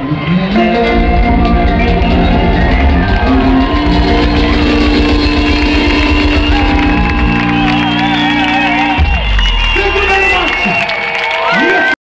Yeah.